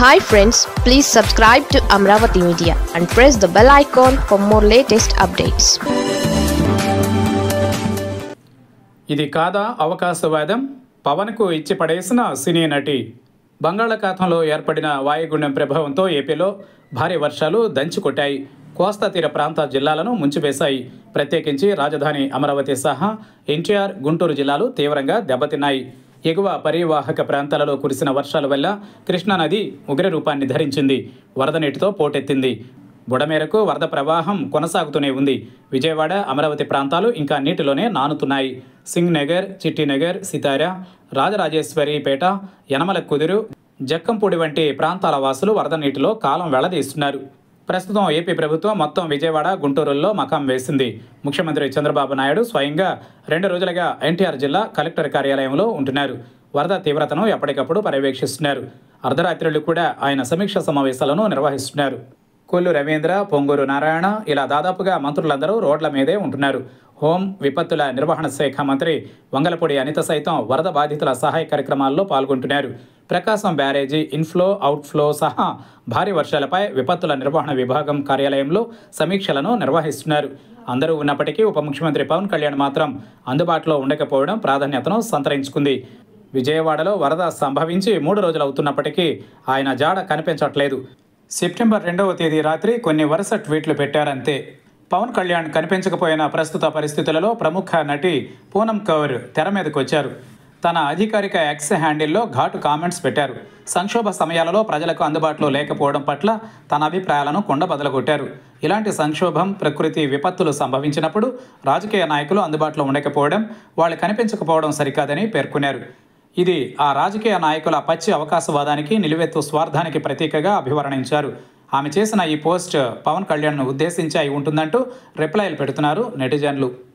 Hi friends please subscribe to Amaravati media and press the bell icon for more latest updates ఇది కాదా అవకాశవాదం? పవన్కు ఇచ్చి పడేసిన సినీ నటి. బంగాళాఖాతంలో ఏర్పడిన వాయుగుండం ప్రభావంతో ఏపీలో భారీ వర్షాలు దంచుకొట్టాయి. కోస్తా తీర ప్రాంత జిల్లాలను ముంచివేశాయి. ప్రత్యేకించి రాజధాని అమరావతి సహా ఎన్టీఆర్ గుంటూరు జిల్లాలు తీవ్రంగా దెబ్బతిన్నాయి. ఎగువ పరీవాహక ప్రాంతాలలో కురిసిన వర్షాల వల్ల కృష్ణానది ఉగ్ర రూపాన్ని ధరించింది. వరద నీటితో పోటెత్తింది. బుడమేరకు వరద ప్రవాహం కొనసాగుతూనే ఉంది. విజయవాడ అమరావతి ప్రాంతాలు ఇంకా నీటిలోనే నానుతున్నాయి. సింగ్ నగర్ చిట్టినగర్ సితార రాజరాజేశ్వరిపేట యనమల కుదురు జక్కంపూడి వంటి ప్రాంతాల వాసులు వరద నీటిలో కాలం వెళ్ళదీస్తున్నారు ప్రస్తుతం ఏపీ ప్రభుత్వం మొత్తం విజయవాడ గుంటూరులో మకాం వేసింది. ముఖ్యమంత్రి చంద్రబాబు నాయుడు స్వయంగా రెండు రోజులుగా ఎన్టీఆర్ జిల్లా కలెక్టర్ కార్యాలయంలో ఉంటున్నారు. వరద తీవ్రతను ఎప్పటికప్పుడు పర్యవేక్షిస్తున్నారు. అర్ధరాత్రులు కూడా ఆయన సమీక్ష సమావేశాలను నిర్వహిస్తున్నారు. కొల్లు రవీంద్ర పొంగూరు నారాయణ ఇలా దాదాపుగా మంత్రులందరూ రోడ్ల మీదే ఉంటున్నారు. హోం విపత్తుల నిర్వహణ శాఖ మంత్రి వంగలపూడి అనిత సైతం వరద బాధితుల సహాయ కార్యక్రమాల్లో పాల్గొంటున్నారు. ప్రకాశం బ్యారేజీ ఇన్ఫ్లో అవుట్ఫ్లో సహా భారీ వర్షాలపై విపత్తుల నిర్వహణ విభాగం కార్యాలయంలో సమీక్షలను నిర్వహిస్తున్నారు. అందరూ ఉన్నప్పటికీ ఉప ముఖ్యమంత్రి పవన్ కళ్యాణ్ మాత్రం అందుబాటులో ఉండకపోవడం ప్రాధాన్యతను సంతరించుకుంది. విజయవాడలో వరద సంభవించి మూడు రోజులు అవుతున్నప్పటికీ ఆయన జాడ కనిపించట్లేదు. సెప్టెంబర్ రెండవ తేదీ రాత్రి కొన్ని వరుస ట్వీట్లు పెట్టారంతే. పవన్ కళ్యాణ్ కనిపించకపోయిన ప్రస్తుత పరిస్థితులలో ప్రముఖ నటి పూనం కౌర్ తెర మీదకు వచ్చారు తన అధికారిక ఎక్స్ హ్యాండిల్లో ఘాటు కామెంట్స్ పెట్టారు. సంక్షోభ సమయాలలో ప్రజలకు అందుబాటులో లేకపోవడం పట్ల తన అభిప్రాయాలను కొండబదలగొట్టారు ఇలాంటి సంక్షోభం ప్రకృతి విపత్తులు సంభవించినప్పుడు రాజకీయ నాయకులు అందుబాటులో ఉండకపోవడం వాళ్ళు కనిపించకపోవడం సరికాదని పేర్కొన్నారు. ఇది ఆ రాజకీయ నాయకుల పచ్చి అవకాశవాదానికి నిలువెత్తు స్వార్థానికి ప్రతీకగా అభివర్ణించారు. ఆమె చేసిన ఈ పోస్ట్ పవన్ కళ్యాణ్ను ఉద్దేశించి అయి ఉంటుందంటూ రిప్లైలు పెడుతున్నారు నెటిజన్లు.